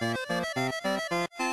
フフフフ。